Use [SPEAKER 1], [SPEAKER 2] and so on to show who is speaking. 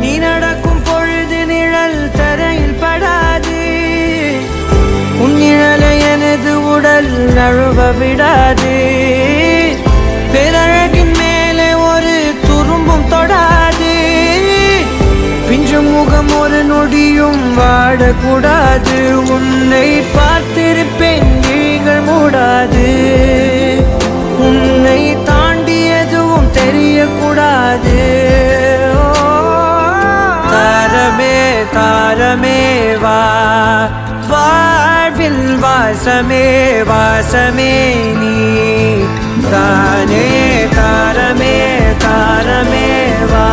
[SPEAKER 1] நீ நடக்கும் பொழுது நிழல் தரையில் படாது. உன் நிழலை எனது உடல் நழுவ விடாது. பேரழகின் மேலே ஒரு துரும்பும் தொடாது. பிஞ்சு முகம் ஒரு நொடியும் வாடக்கூடாது. உன் पुरा देव कारमेकारमेवा वा विल्वासमे वा समेनी गाने कारमे कारमेवा